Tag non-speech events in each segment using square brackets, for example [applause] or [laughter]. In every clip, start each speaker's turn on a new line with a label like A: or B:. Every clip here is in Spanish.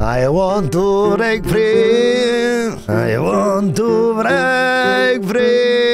A: I want to break free. I want to break free.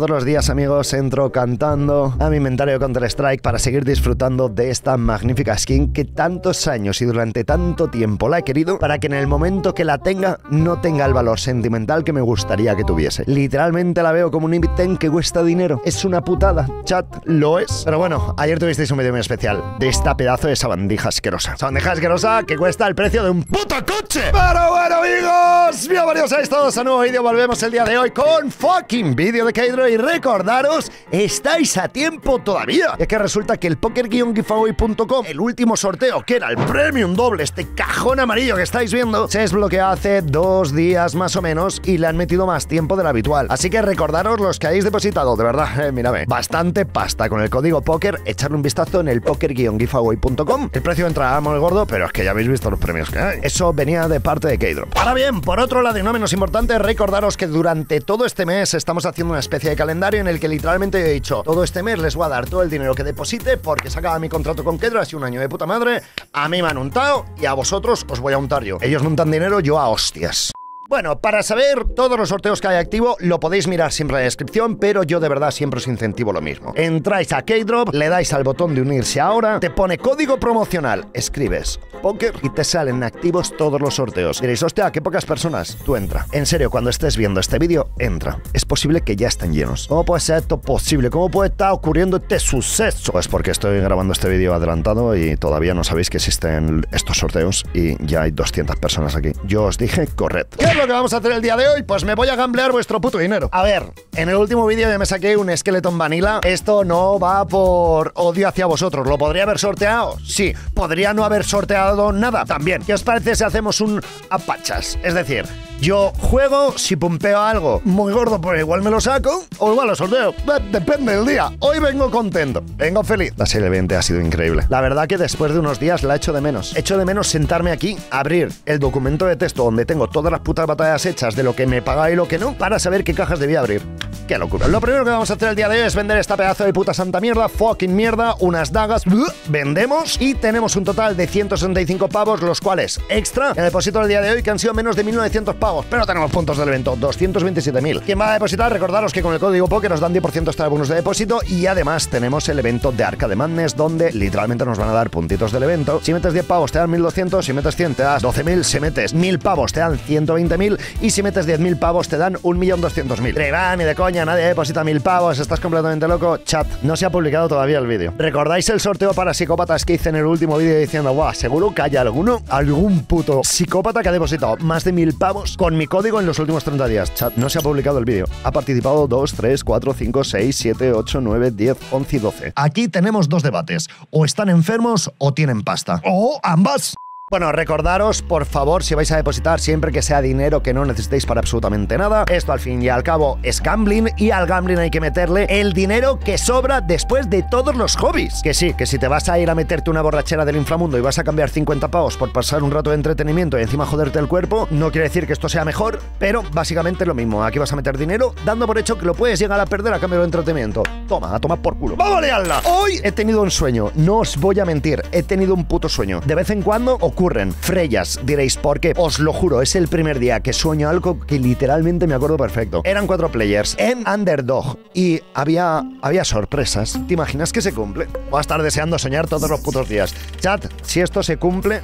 A: Todos los días, amigos, entro cantando a mi inventario Counter-Strike para seguir disfrutando de esta magnífica skin que tantos años y durante tanto tiempo la he querido para que en el momento que la tenga no tenga el valor sentimental que me gustaría que tuviese. Literalmente la veo como un ítem que cuesta dinero. Es una putada. Chat, lo es. Pero bueno, ayer tuvisteis un vídeo muy especial de esta pedazo de sabandija asquerosa. Sabandija asquerosa que cuesta el precio de un puto coche. Pero bueno, amigos, bienvenidos a todos a un nuevo vídeo. Volvemos el día de hoy con fucking vídeo de Keidro y recordaros, estáis a tiempo todavía. Es que resulta que el poker-giveaway.com, el último sorteo, que era el premium doble, este cajón amarillo que estáis viendo, se desbloqueó hace dos días más o menos y le han metido más tiempo del habitual. Así que recordaros los que habéis depositado, de verdad, eh, mírame, bastante pasta con el código poker, echarle un vistazo en el poker-giveaway.com. El precio entrará muy gordo, pero es que ya habéis visto los premios que hay. Eso venía de parte de Keydrop. Ahora bien, por otro lado y no menos importante, recordaros que durante todo este mes estamos haciendo una especie calendario en el que literalmente he dicho, todo este mes les voy a dar todo el dinero que deposite porque se mi contrato con Keydrop, ha sido un año de puta madre, a mí me han untado y a vosotros os voy a untar yo. Ellos no untan dinero, yo a hostias. Bueno, para saber todos los sorteos que hay activo, lo podéis mirar siempre en la descripción, pero yo de verdad siempre os incentivo lo mismo. Entráis a Keydrop, le dais al botón de unirse ahora, te pone código promocional, escribes póker y te salen activos todos los sorteos. Diréis, hostia, qué pocas personas. Tú entra. En serio, cuando estés viendo este vídeo, entra. Es posible que ya estén llenos. ¿Cómo puede ser esto posible? ¿Cómo puede estar ocurriendo este suceso? Pues porque estoy grabando este vídeo adelantado y todavía no sabéis que existen estos sorteos y ya hay 200 personas aquí. Yo os dije, correcto. ¿Qué es lo que vamos a hacer el día de hoy? Pues me voy a gamblear vuestro puto dinero. A ver, en el último vídeo ya me saqué un Skeleton Vanilla. Esto no va por odio hacia vosotros. ¿Lo podría haber sorteado? Sí. ¿Podría no haber sorteado nada? También. ¿Qué os parece si hacemos un apachas? Es decir, yo juego, si pumpeo algo muy gordo, pues igual me lo saco, o igual lo sorteo. Depende del día. Hoy vengo contento, vengo feliz. La serie 20 ha sido increíble. La verdad que después de unos días la echo de menos. Echo de menos sentarme aquí, abrir el documento de texto donde tengo todas las putas batallas hechas de lo que me paga y lo que no, para saber qué cajas debía abrir. Qué locura. Lo primero que vamos a hacer el día de hoy es vender esta pedazo de puta santa mierda, fucking mierda, unas dagas. Vendemos y tenemos un total de 165 pavos, los cuales extra en el depósito del día de hoy que han sido menos de 1900 pavos. Pero tenemos puntos del evento, 227.000. ¿Quién va a depositar? Recordaros que con el código POKER nos dan 10% extra de bonus de depósito y además tenemos el evento de Arca de Madness donde literalmente nos van a dar puntitos del evento. Si metes 10 pavos te dan 1200, si metes 100 te das 12.000, si metes 1000 pavos te dan 120.000 y si metes 10.000 pavos te dan 1.200.000. Treva, ni de coña, nadie deposita 1000 pavos, estás completamente loco. Chat, no se ha publicado todavía el vídeo. ¿Recordáis el sorteo para psicópatas que hice en el último vídeo diciendo, guau, seguro que hay alguno, algún puto psicópata que ha depositado más de 1000 pavos con mi código en los últimos 30 días? Chat, no se ha publicado el vídeo. Ha participado 2, 3, 4, 5, 6, 7, 8, 9, 10, 11 y 12. Aquí tenemos dos debates. O están enfermos o tienen pasta. O ambas. Bueno, recordaros, por favor, si vais a depositar siempre que sea dinero que no necesitéis para absolutamente nada. Esto al fin y al cabo es gambling y al gambling hay que meterle el dinero que sobra después de todos los hobbies. Que sí, que si te vas a ir a meterte una borrachera del inframundo y vas a cambiar 50 pavos por pasar un rato de entretenimiento y encima joderte el cuerpo, no quiere decir que esto sea mejor, pero básicamente es lo mismo. Aquí vas a meter dinero dando por hecho que lo puedes llegar a perder a cambio de entretenimiento. Toma, a tomar por culo. ¡Vamos a liarla! Hoy he tenido un sueño, no os voy a mentir, he tenido un puto sueño. De vez en cuando ocurren frellas. Diréis, ¿por qué? Os lo juro, es el primer día que sueño algo que literalmente me acuerdo perfecto. Eran cuatro players en Underdog y había, había sorpresas. ¿Te imaginas que se cumple? Voy a estar deseando soñar todos los putos días. Chat, si esto se cumple...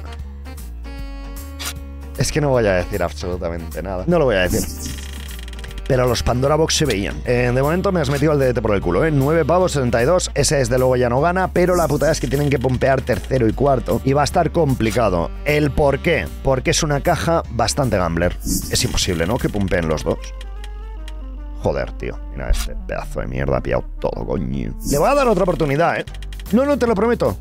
A: Es que no voy a decir absolutamente nada. No lo voy a decir pero los Pandora Box se veían. Eh, de momento me has metido el DDT por el culo, ¿eh? 9 pavos, 72. Ese desde luego ya no gana, pero la putada es que tienen que pompear tercero y cuarto. Y va a estar complicado. ¿El por qué? Porque es una caja bastante gambler. Es imposible, ¿no? Que pumpeen los dos. Joder, tío. Mira este pedazo de mierda ha pillado todo, coño. Le voy a dar otra oportunidad, ¿eh? No, no, te lo prometo.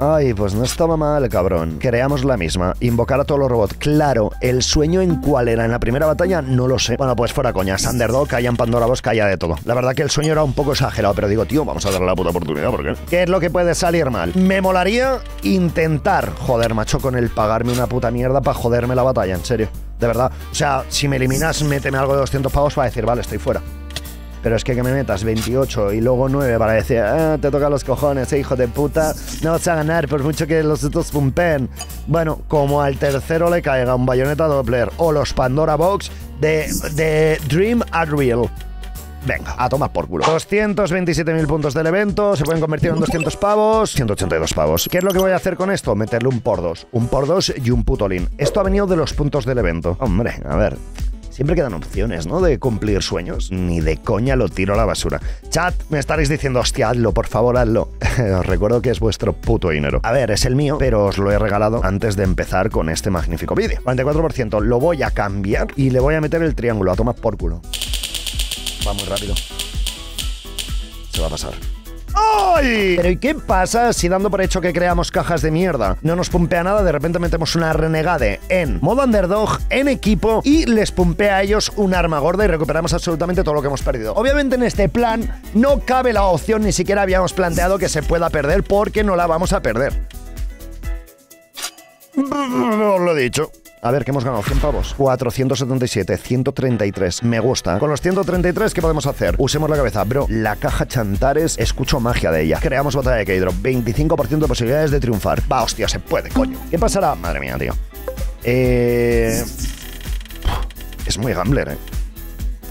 A: Ay, pues no estaba mal, cabrón. Creamos la misma. Invocar a todos los robots. Claro, el sueño en cuál era en la primera batalla, no lo sé. Bueno, pues fuera coña. Underdog, en Pandora Boss, haya de todo. La verdad que el sueño era un poco exagerado, pero digo, tío, vamos a darle la puta oportunidad, ¿por qué? ¿Qué es lo que puede salir mal? Me molaría intentar, joder, macho, con el pagarme una puta mierda para joderme la batalla, en serio. De verdad. O sea, si me eliminas, méteme algo de 200 pavos para decir, vale, estoy fuera. Pero es que que me metas 28 y luego 9 para decir, ah, te toca los cojones, eh, hijo de puta, no vas a ganar por mucho que los otros pumpen. Bueno, como al tercero le caiga un bayoneta Doppler o los Pandora Box de, de Dream at Real. Venga, a tomar por culo. 227.000 puntos del evento, se pueden convertir en 200 pavos, 182 pavos. ¿Qué es lo que voy a hacer con esto? Meterle un por dos. Un por dos y un putolín. Esto ha venido de los puntos del evento. Hombre, a ver. Siempre quedan opciones, ¿no? De cumplir sueños. Ni de coña lo tiro a la basura. Chat, me estaréis diciendo, hostia, hazlo, por favor, hazlo. [laughs] os recuerdo que es vuestro puto dinero. A ver, es el mío, pero os lo he regalado antes de empezar con este magnífico vídeo. 44%, lo voy a cambiar y le voy a meter el triángulo, a tomar por culo. Va muy rápido. Se va a pasar. ¡Ay! Pero ¿y qué pasa si dando por hecho que creamos cajas de mierda? No nos pumpea nada, de repente metemos una renegade en modo underdog, en equipo, y les pumpea a ellos un arma gorda y recuperamos absolutamente todo lo que hemos perdido. Obviamente en este plan no cabe la opción, ni siquiera habíamos planteado que se pueda perder, porque no la vamos a perder. No os lo he dicho. A ver, ¿qué hemos ganado? 100 pavos. 477, 133. Me gusta. Con los 133, ¿qué podemos hacer? Usemos la cabeza. Bro, la caja Chantares, escucho magia de ella. Creamos batalla de Keydrop. 25% de posibilidades de triunfar. Va, hostia, se puede, coño. ¿Qué pasará? Madre mía, tío. Eh... Es muy gambler, eh.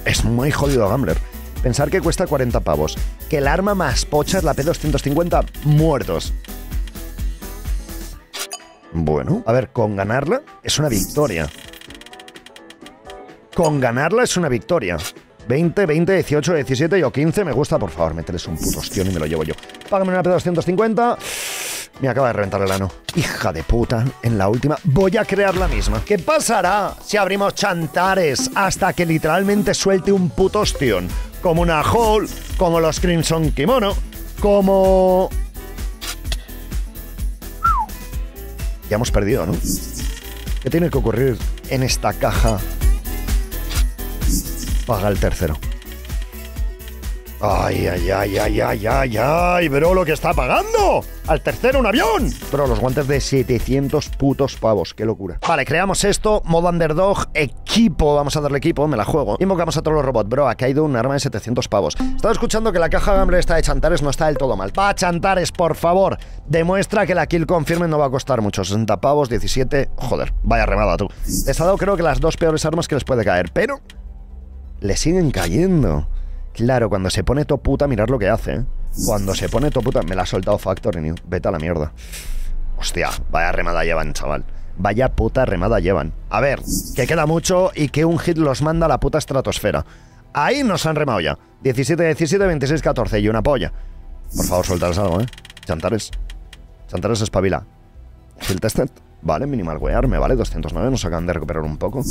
A: Es muy jodido gambler. Pensar que cuesta 40 pavos. Que el arma más pocha es la P250. Muertos. Bueno, a ver, con ganarla es una victoria. Con ganarla es una victoria. 20, 20, 18, 17 o 15. Me gusta, por favor, meterles un puto ostión y me lo llevo yo. Págame una P250. Me acaba de reventar el ano. Hija de puta, en la última voy a crear la misma. ¿Qué pasará si abrimos chantares hasta que literalmente suelte un puto ostión? Como una Hall, como los Crimson Kimono, como Ya hemos perdido, ¿no? ¿Qué tiene que ocurrir en esta caja? Paga el tercero. Ay, ay, ay, ay, ay, ay, ay, bro, lo que está pagando. Al tercero un avión. Pero los guantes de 700 putos pavos, qué locura. Vale, creamos esto, modo underdog, equipo, vamos a darle equipo, me la juego. Invocamos a todos los robots, bro, ha caído un arma de 700 pavos. Estaba escuchando que la caja de hambre está de Chantares no está del todo mal. Pa, Chantares, por favor, demuestra que la kill confirme no va a costar mucho. 60 pavos, 17, joder, vaya remada tú. Les ha dado creo que las dos peores armas que les puede caer, pero... Le siguen cayendo. Claro, cuando se pone to puta, mirad lo que hace. ¿eh? Cuando se pone to puta, me la ha soltado Factory New. Vete a la mierda. Hostia, vaya remada llevan, chaval. Vaya puta remada llevan. A ver, que queda mucho y que un hit los manda la puta estratosfera. Ahí nos han remado ya. 17, 17, 26, 14 y una polla. Por favor, soltaros algo, ¿eh? Chantares. Chantares espabila. Hit tested. Vale, minimal wear, me vale 209, nos acaban de recuperar un poco.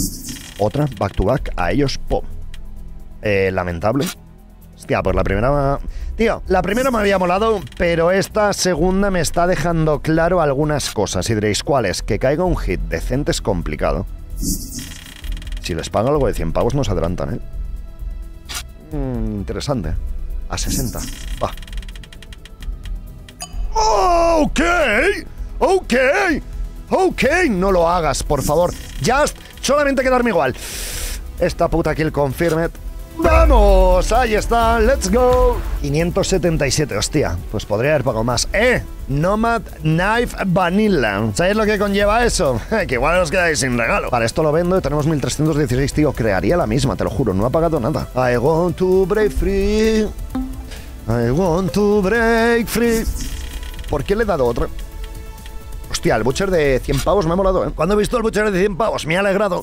A: Otra, back to back, a ellos, pum. Eh, lamentable. Hostia, pues la primera... Tío, la primera me había molado, pero esta segunda me está dejando claro algunas cosas. Y diréis, ¿cuáles? Que caiga un hit decente es complicado. Si les pago algo de 100 pavos nos adelantan, ¿eh? Mm, interesante. A 60. Va. Ok. Ok. Ok. No lo hagas, por favor. Just, solamente quedarme igual. Esta puta kill confirmed ¡Vamos! Ahí está, let's go. 577, hostia. Pues podría haber pagado más. ¡Eh! Nomad Knife Vanilla. ¿Sabéis lo que conlleva eso? [laughs] que igual os quedáis sin regalo. Para esto lo vendo y tenemos 1316, tío. Crearía la misma, te lo juro. No ha pagado nada. I want to break free. I want to break free. ¿Por qué le he dado otra? El butcher de 100 pavos me ha molado, ¿eh? Cuando he visto el butcher de 100 pavos me ha alegrado.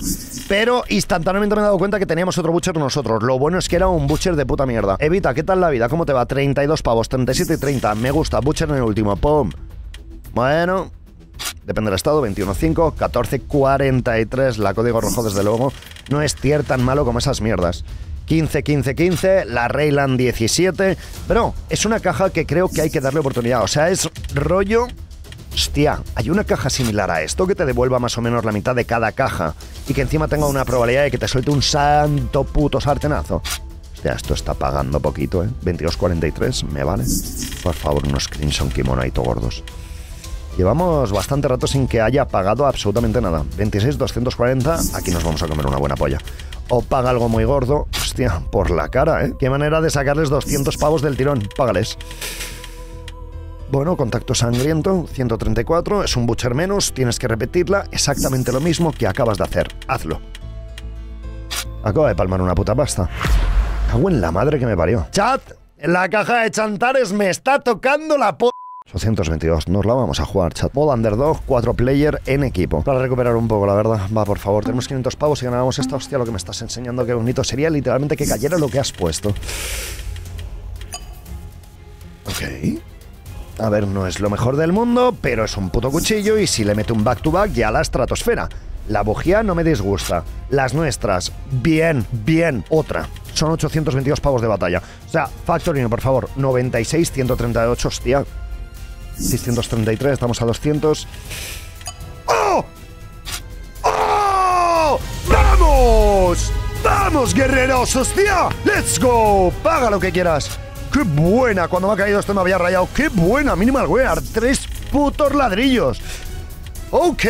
A: Pero instantáneamente me he dado cuenta que teníamos otro butcher nosotros. Lo bueno es que era un butcher de puta mierda. Evita, ¿qué tal la vida? ¿Cómo te va? 32 pavos, 37 y 30. Me gusta. Butcher en el último. ¡Pum! Bueno, Depende del estado, 21.5, 14.43, la código rojo desde luego. No es tier tan malo como esas mierdas. 15, 15, 15, la Rayland 17. Pero es una caja que creo que hay que darle oportunidad. O sea, es rollo Hostia, ¿hay una caja similar a esto que te devuelva más o menos la mitad de cada caja y que encima tenga una probabilidad de que te suelte un santo puto sartenazo? Hostia, esto está pagando poquito, ¿eh? 22.43, me vale. Por favor, unos Crimson Kimono gordos. Llevamos bastante rato sin que haya pagado absolutamente nada. 26, 240, aquí nos vamos a comer una buena polla. O paga algo muy gordo, Hostia, por la cara, ¿eh? Qué manera de sacarles 200 pavos del tirón. Págales. Bueno, contacto sangriento, 134, es un butcher menos, tienes que repetirla exactamente lo mismo que acabas de hacer. Hazlo. Acabo de palmar una puta pasta. Cago en la madre que me parió. Chat, la caja de chantares me está tocando la po... 222, nos la vamos a jugar, chat. Modo Underdog, 4 player en equipo. Para recuperar un poco, la verdad. Va, por favor, tenemos 500 pavos y ganábamos esta. Hostia, lo que me estás enseñando, qué bonito. Sería literalmente que cayera lo que has puesto. Ok. A ver, no es lo mejor del mundo, pero es un puto cuchillo y si le meto un back-to-back ya la estratosfera. La bujía no me disgusta. Las nuestras, bien, bien. Otra. Son 822 pavos de batalla. O sea, Factorino, por favor. 96, 138, hostia. 633, estamos a 200. ¡Oh! ¡Oh! ¡Vamos! ¡Vamos, guerreros! ¡Hostia! ¡Let's go! Paga lo que quieras. ¡Qué buena! Cuando me ha caído esto me había rayado. ¡Qué buena! Minimal wear. Tres putos ladrillos. Ok,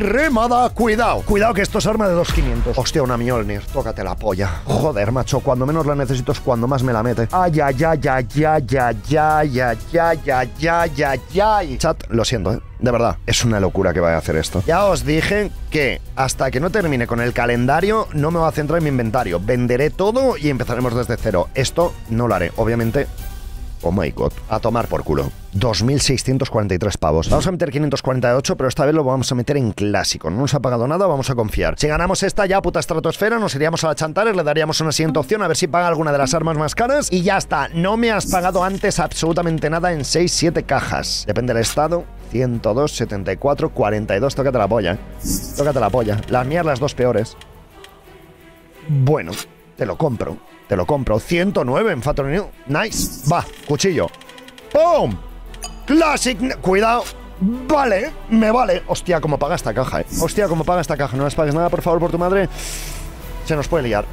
A: remada, cuidado. Cuidado que esto es arma de 2500. Hostia, una Mjolnir, tócate la polla. Joder, macho, cuando menos la necesito es cuando más me la mete. Ay, ay, ay, ay, ay, ay, ay, ay, ay, ay, ay, ay, ay. Chat, lo siento, ¿eh? De verdad, es una locura que vaya a hacer esto. Ya os dije que hasta que no termine con el calendario no me voy a centrar en mi inventario. Venderé todo y empezaremos desde cero. Esto no lo haré, obviamente Oh my god. A tomar por culo. 2.643 pavos. Vamos a meter 548, pero esta vez lo vamos a meter en clásico. No nos ha pagado nada, vamos a confiar. Si ganamos esta ya puta estratosfera, nos iríamos a la Chantares, le daríamos una siguiente opción a ver si paga alguna de las armas más caras. Y ya está. No me has pagado antes absolutamente nada en 6-7 cajas. Depende del estado. 102, 74, 42. Tócate la polla. ¿eh? Tócate la polla. Las mías las dos peores. Bueno, te lo compro. Te lo compro. 109 en Factory New. Nice. Va, cuchillo. ¡Pum! Classic. Cuidado. Vale, me vale. Hostia, cómo paga esta caja, eh. Hostia, cómo paga esta caja. No les pagues nada, por favor, por tu madre. Se nos puede liar.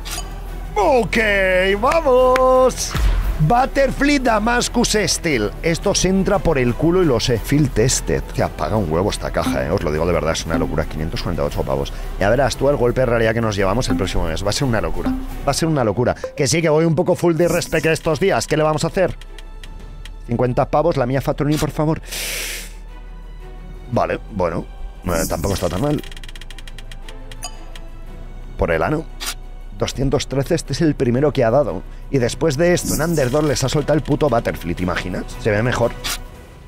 A: Ok, vamos. Butterfly Damascus Steel. Esto se entra por el culo y lo sé. Field tested. Te paga un huevo esta caja, eh. Os lo digo de verdad, es una locura. 548 pavos. Ya verás tú el golpe de realidad que nos llevamos el próximo mes. Va a ser una locura. Va a ser una locura. Que sí, que voy un poco full de respect estos días. ¿Qué le vamos a hacer? 50 pavos, la mía Factory, por favor. Vale, bueno. Eh, tampoco está tan mal. Por el ano. 213, este es el primero que ha dado. Y después de esto, en Underdog les ha soltado el puto Butterfly, ¿te imaginas? Se ve mejor.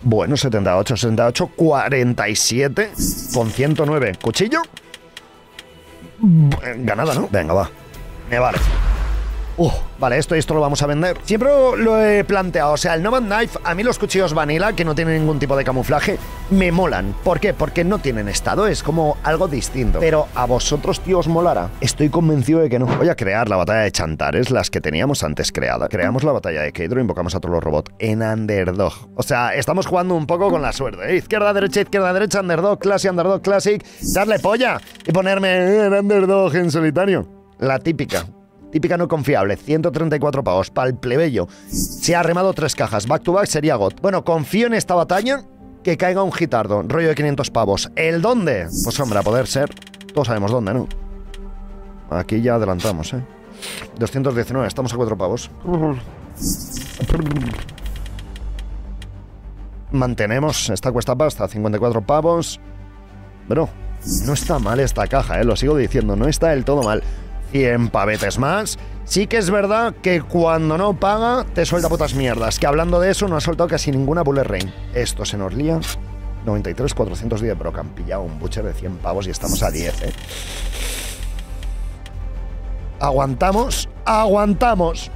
A: Bueno, 78, 78, 47 con 109. ¿Cuchillo? Ganada, ¿no? Venga, va. Me vale. Uh, vale, esto y esto lo vamos a vender. Siempre lo he planteado, o sea, el Nomad Knife, a mí los cuchillos vanilla, que no tienen ningún tipo de camuflaje, me molan. ¿Por qué? Porque no tienen estado, es como algo distinto. Pero a vosotros, tío, os molará. Estoy convencido de que no. Voy a crear la batalla de Chantares, las que teníamos antes creada. Creamos la batalla de Kedro, invocamos a todos los robots en Underdog. O sea, estamos jugando un poco con la suerte. ¿eh? Izquierda, derecha, izquierda, derecha, Underdog, Classic, Underdog, Classic. Darle polla y ponerme en Underdog en solitario. La típica. Típica no confiable, 134 pavos, para el plebeyo. Se ha remado tres cajas, back to back sería GOT. Bueno, confío en esta batalla que caiga un gitardo, rollo de 500 pavos. ¿El dónde? Pues hombre, a poder ser. Todos sabemos dónde, ¿no? Aquí ya adelantamos, ¿eh? 219, estamos a cuatro pavos. Mantenemos esta cuesta pasta, 54 pavos. Bro, no está mal esta caja, ¿eh? Lo sigo diciendo, no está del todo mal. 100 pavetes más. Sí que es verdad que cuando no paga, te suelta putas mierdas. Que hablando de eso, no ha soltado casi ninguna bullet rain. Esto se nos lía. 93, 410, pero que han pillado un butcher de 100 pavos y estamos a 10, ¿eh? Aguantamos, aguantamos,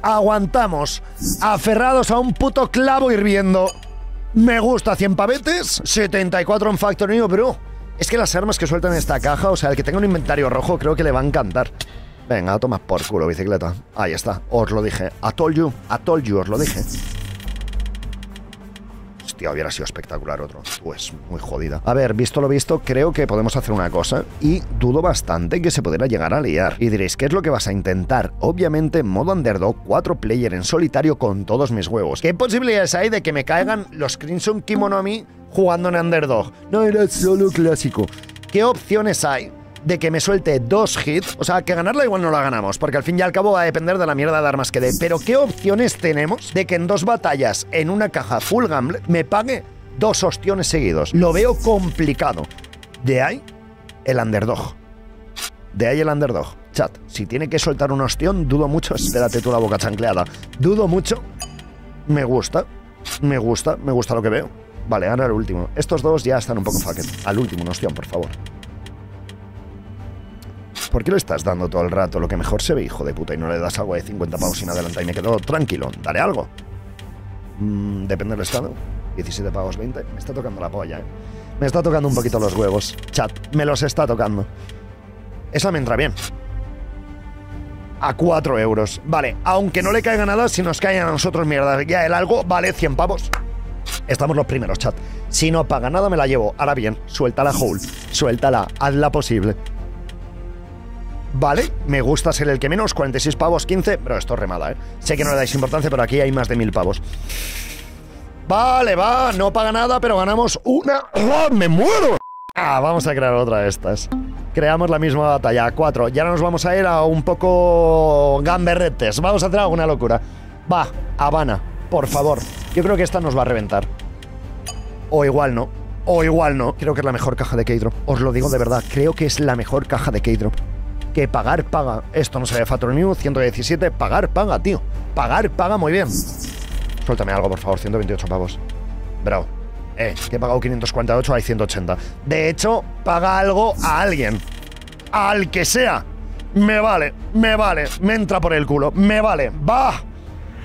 A: aguantamos. Aferrados a un puto clavo hirviendo. Me gusta 100 pavetes, 74 en Factory, pero es que las armas que sueltan en esta caja, o sea, el que tenga un inventario rojo creo que le va a encantar. Venga, toma por culo, bicicleta. Ahí está, os lo dije. A told you, a told you, os lo dije. Hostia, hubiera sido espectacular otro. Pues muy jodida. A ver, visto lo visto, creo que podemos hacer una cosa y dudo bastante que se pudiera llegar a liar. Y diréis, ¿qué es lo que vas a intentar? Obviamente, modo underdog, 4 player en solitario con todos mis huevos. ¿Qué posibilidades hay de que me caigan los Crimson Kimono a mí jugando en underdog? No era solo clásico. ¿Qué opciones hay de que me suelte dos hits. O sea, que ganarla igual no la ganamos, porque al fin y al cabo va a depender de la mierda de armas que dé. Pero ¿qué opciones tenemos de que en dos batallas, en una caja full gamblet, me pague dos ostiones seguidos? Lo veo complicado. De ahí, el underdog. De ahí el underdog. Chat, si tiene que soltar un ostión, dudo mucho. Espérate tú la boca chancleada. Dudo mucho. Me gusta. Me gusta. Me gusta lo que veo. Vale, ahora el último. Estos dos ya están un poco fucked. Al último, un ostión, por favor. ¿Por qué lo estás dando todo el rato lo que mejor se ve, hijo de puta, y no le das algo de 50 pavos sin adelantar y me quedo tranquilo? Dale algo. Mm, depende del estado. 17 pavos 20. Me está tocando la polla, ¿eh? Me está tocando un poquito los huevos. Chat, me los está tocando. Esa me entra bien. A 4 euros. Vale, aunque no le caiga nada, si nos cae a nosotros mierda, ya el algo vale 100 pavos. Estamos los primeros, chat. Si no paga nada, me la llevo. Ahora bien, suelta la hole. Suéltala, hazla posible. Vale, me gusta ser el que menos, 46 pavos, 15. Pero esto es remada, ¿eh? Sé que no le dais importancia, pero aquí hay más de mil pavos. Vale, va, no paga nada, pero ganamos una. ¡Oh, ¡Me muero! Ah, vamos a crear otra de estas. Creamos la misma batalla, 4. Y ahora nos vamos a ir a un poco gamberretes. Vamos a hacer alguna locura. Va, Habana, por favor. Yo creo que esta nos va a reventar. O igual no. O igual no. Creo que es la mejor caja de K-Drop. Os lo digo de verdad. Creo que es la mejor caja de K-Drop. Que pagar paga. Esto no se ve Factor New, 117. Pagar paga, tío. Pagar paga muy bien. Suéltame algo, por favor, 128 pavos. Bro, eh, que he pagado 548, hay 180. De hecho, paga algo a alguien. Al que sea. Me vale, me vale, me entra por el culo, me vale. ¡Va!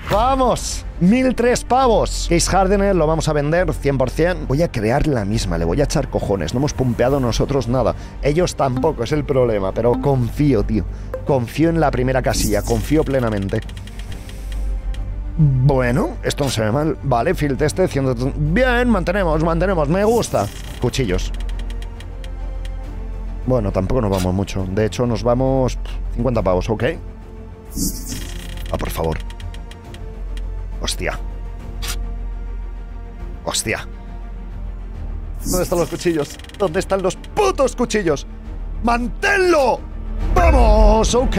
A: ¡Vamos! 1003 pavos. Case Hardener lo vamos a vender 100%. Voy a crear la misma, le voy a echar cojones. No hemos pumpeado nosotros nada. Ellos tampoco, es el problema. Pero confío, tío. Confío en la primera casilla, confío plenamente. Bueno, esto no se ve mal. Vale, field este, 100... Bien, mantenemos, mantenemos, me gusta. Cuchillos. Bueno, tampoco nos vamos mucho. De hecho, nos vamos 50 pavos, ¿ok? Ah, por favor. Hostia. Hostia. ¿Dónde están los cuchillos? ¿Dónde están los putos cuchillos? ¡Manténlo! ¡Vamos! ¡Ok!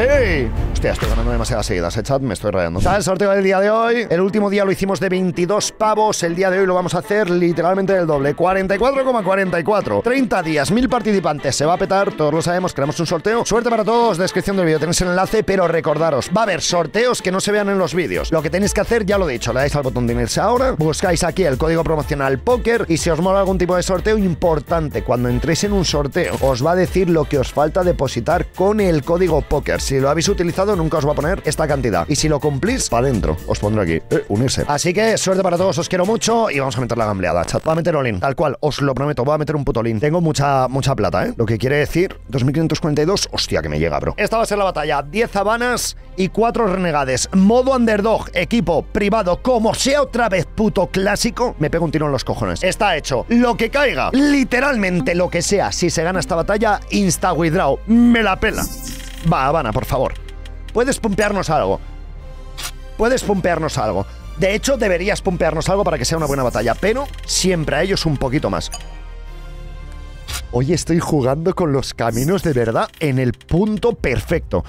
A: Hostia, estoy ganando demasiadas seguidas, ¿eh, chat? Me estoy rayando. Está el sorteo del día de hoy. El último día lo hicimos de 22 pavos. El día de hoy lo vamos a hacer literalmente el doble. 44,44. 30 días, 1000 participantes. Se va a petar, todos lo sabemos. Queremos un sorteo. Suerte para todos. Descripción del vídeo tenéis el enlace, pero recordaros, va a haber sorteos que no se vean en los vídeos. Lo que tenéis que hacer, ya lo he dicho, le dais al botón de unirse ahora. Buscáis aquí el código promocional póker. Y si os mola algún tipo de sorteo, importante, cuando entréis en un sorteo, os va a decir lo que os falta depositar con el código póker. Si lo habéis utilizado, nunca os va a poner esta cantidad. Y si lo cumplís, para adentro. Os pondré aquí, eh, unirse. Así que suerte para todos, os quiero mucho y vamos a meter la gambleada, chat. Voy a meter all tal cual, os lo prometo, voy a meter un puto link. Tengo mucha, mucha plata, ¿eh? Lo que quiere decir, 2542, hostia, que me llega, bro. Esta va a ser la batalla, 10 habanas y 4 renegades. Modo underdog, equipo, privado, como sea otra vez puto clásico, me pego un tiro en los cojones. Está hecho. Lo que caiga, literalmente lo que sea, si se gana esta batalla, insta withdraw. Me la pela. Va, Habana, por favor. Puedes pumpearnos algo. Puedes pumpearnos algo. De hecho, deberías pumpearnos algo para que sea una buena batalla, pero siempre a ellos un poquito más. Hoy estoy jugando con los caminos de verdad en el punto perfecto.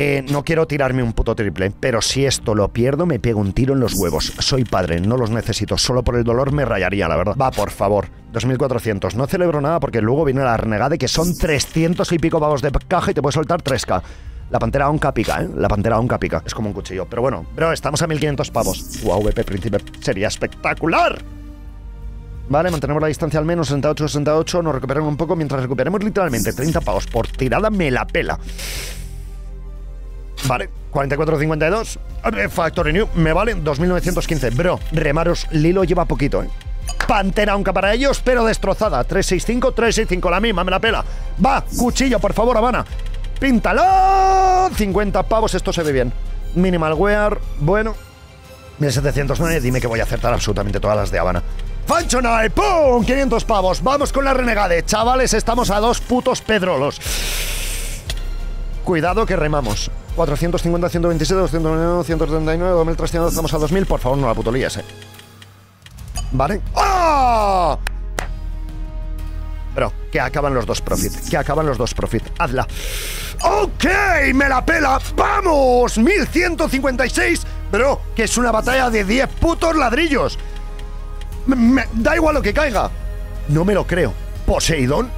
A: Eh, no quiero tirarme un puto triple, pero si esto lo pierdo, me pego un tiro en los huevos. Soy padre, no los necesito. Solo por el dolor me rayaría, la verdad. Va, por favor. 2400. No celebro nada porque luego viene la renegade, que son 300 y pico pavos de caja y te puedes soltar 3k. La pantera onca pica, ¿eh? La pantera onca pica. Es como un cuchillo. Pero bueno, bro, estamos a 1500 pavos. Wow, VP Príncipe. Sería espectacular. Vale, mantenemos la distancia al menos 68-68. Nos recuperamos un poco mientras recuperemos literalmente 30 pavos por tirada. Me la pela. Vale, 44.52. Factory New, me valen 2.915. Bro, Remaros Lilo lleva poquito, ¿eh? Pantera aunque para ellos, pero destrozada. 365, 365, la misma, me la pela. Va, cuchillo, por favor, Habana. Píntalo. 50 pavos, esto se ve bien. Minimal Wear, bueno. 1709, dime que voy a acertar absolutamente todas las de Habana. Night, ¡pum! 500 pavos. Vamos con la renegade. Chavales, estamos a dos putos pedrolos. Cuidado que remamos. 450, 127, 299, 139, 2300, estamos a 2000. Por favor, no la puto líes, eh. ¿Vale? ¡Ah! Bro, que acaban los dos profit. Que acaban los dos profit. Hazla. ¡Ok! ¡Me la pela! ¡Vamos! 1156. Bro, que es una batalla de 10 putos ladrillos. Me, da igual lo que caiga. No me lo creo. ¿Poseidón?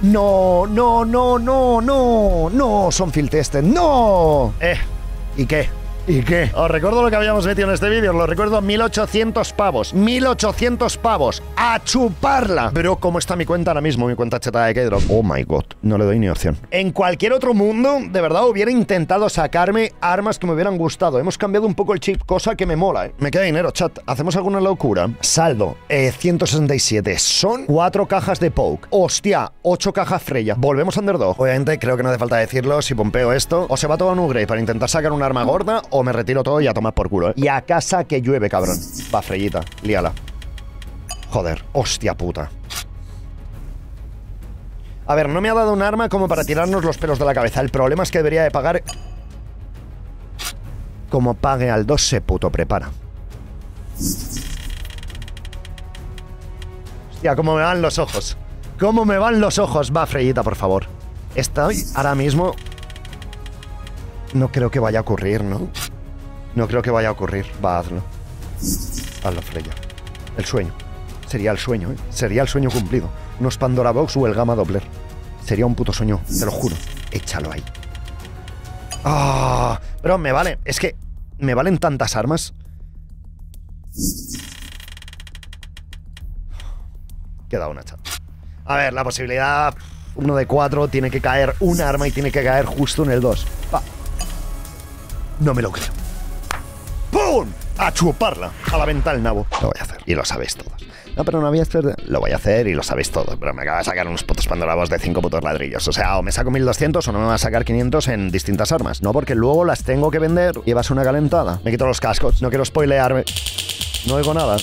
A: No, no, no, no, no, no, son field. No. Eh, ¿y qué? ¿Y qué? Os recuerdo lo que habíamos metido en este vídeo, os lo recuerdo 1800 pavos. 1800 pavos. ¡A chuparla! Pero ¿cómo está mi cuenta ahora mismo? Mi cuenta cheta de Keydrop. Oh my god, no le doy ni opción. En cualquier otro mundo, de verdad hubiera intentado sacarme armas que me hubieran gustado. Hemos cambiado un poco el chip, cosa que me mola, ¿eh? Me queda dinero, chat. ¿Hacemos alguna locura? Saldo, eh, 167. Son cuatro cajas de Poke. Hostia, ocho cajas Freya. Volvemos a Underdog. Obviamente, creo que no hace falta decirlo. Si pompeo esto, o se va todo a un upgrade para intentar sacar un arma gorda, me retiro todo y a tomar por culo, ¿eh? Y a casa que llueve, cabrón. Va, Freyita, líala. Joder, hostia puta. A ver, no me ha dado un arma como para tirarnos los pelos de la cabeza. El problema es que debería de pagar... Como pague al 2 se puto prepara. Hostia, cómo me van los ojos. Cómo me van los ojos. Va, Freyita, por favor. Estoy ahora mismo... No creo que vaya a ocurrir, ¿no? No creo que vaya a ocurrir. Va, hazlo. Hazlo, Freya. El sueño. Sería el sueño, ¿eh? Sería el sueño cumplido. Unos Pandora Box o el Gamma Doppler. Sería un puto sueño, te lo juro. Échalo ahí. ¡Ah! pero me vale. Es que me valen tantas armas. Queda una chat. A ver, la posibilidad. Uno de cuatro tiene que caer un arma y tiene que caer justo en el 2. No me lo creo. ¡Pum! A chuparla. A la venta el nabo. Lo voy a hacer. Y lo sabéis todos. No, pero no había hacer. Lo voy a hacer y lo sabéis todos. Pero me acaba de sacar unos putos pandorabos de 5 putos ladrillos. O sea, o me saco 1200 o no me va a sacar 500 en distintas armas. No, porque luego las tengo que vender. Llevas una calentada. Me quito los cascos. No quiero spoilearme. No oigo nada.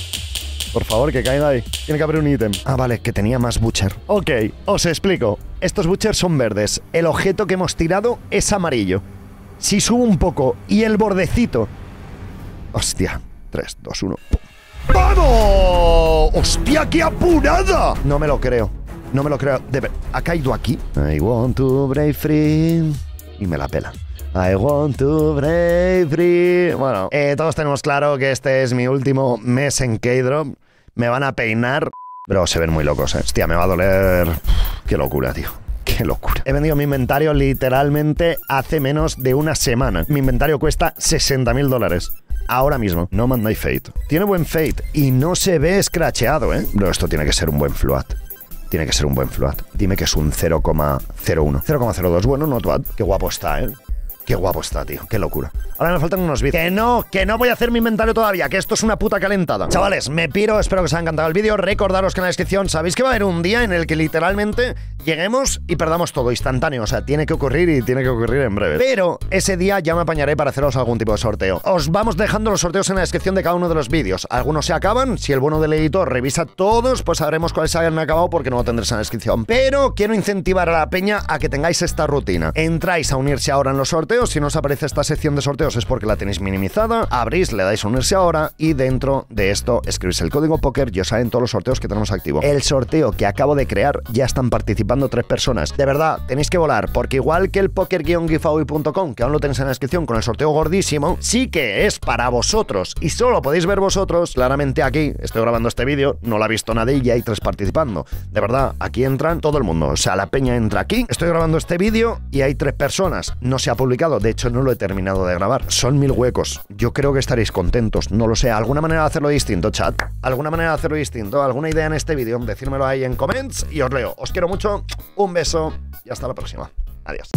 A: Por favor, que caiga ahí. Tiene que haber un ítem. Ah, vale, que tenía más butcher. Ok, os explico. Estos butchers son verdes. El objeto que hemos tirado es amarillo. Si subo un poco y el bordecito Hostia. 3, 2, 1. ¡Vamos! ¡Hostia, qué apurada! No me lo creo. No me lo creo. ¿Ha caído aquí? I want to break free. Y me la pela. I want to break free. Bueno, eh, todos tenemos claro que este es mi último mes en K-Drop. Me van a peinar. Pero se ven muy locos, eh. Hostia, me va a doler. Qué locura, tío. Qué locura. He vendido mi inventario literalmente hace menos de una semana. Mi inventario cuesta 60 mil dólares ahora mismo. No mandáis Fate. Tiene buen Fate y no se ve scratcheado, ¿eh? Bro, esto tiene que ser un buen float. Tiene que ser un buen float. Dime que es un 0,01. 0,02. Bueno, no bad. Qué guapo está, ¿eh? Qué guapo está, tío. Qué locura. Ahora me faltan unos bits. Que no, que no voy a hacer mi inventario todavía, que esto es una puta calentada. Chavales, me piro, espero que os haya encantado el vídeo. Recordaros que en la descripción sabéis que va a haber un día en el que literalmente lleguemos y perdamos todo instantáneo. O sea, tiene que ocurrir y tiene que ocurrir en breve. Pero ese día ya me apañaré para haceros algún tipo de sorteo. Os vamos dejando los sorteos en la descripción de cada uno de los vídeos. Algunos se acaban. Si el bueno del editor revisa todos, pues sabremos cuáles se hayan acabado porque no lo tendréis en la descripción. Pero quiero incentivar a la peña a que tengáis esta rutina. Entráis a unirse ahora en los sorteos. Si no os aparece esta sección de sorteos es porque la tenéis minimizada. Abrís, le dais unirse ahora y dentro de esto escribís el código póker y os salen todos los sorteos que tenemos activo. El sorteo que acabo de crear ya están participando tres personas. De verdad, tenéis que volar, porque igual que el poker-giveaway.com, que aún lo tenéis en la descripción con el sorteo gordísimo, sí que es para vosotros y solo podéis ver vosotros. Claramente aquí estoy grabando este vídeo, no lo ha visto nadie y hay tres participando. De verdad, aquí entran todo el mundo. O sea, la peña entra aquí, estoy grabando este vídeo y hay tres personas. No se ha publicado, de hecho, no lo he terminado de grabar. Son mil huecos. Yo creo que estaréis contentos. No lo sé. ¿Alguna manera de hacerlo distinto, chat? ¿Alguna manera de hacerlo distinto? ¿Alguna idea en este vídeo? Decírmelo ahí en comments y os leo. Os quiero mucho. Un beso y hasta la próxima. Adiós.